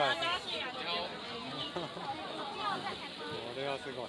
我都要四过，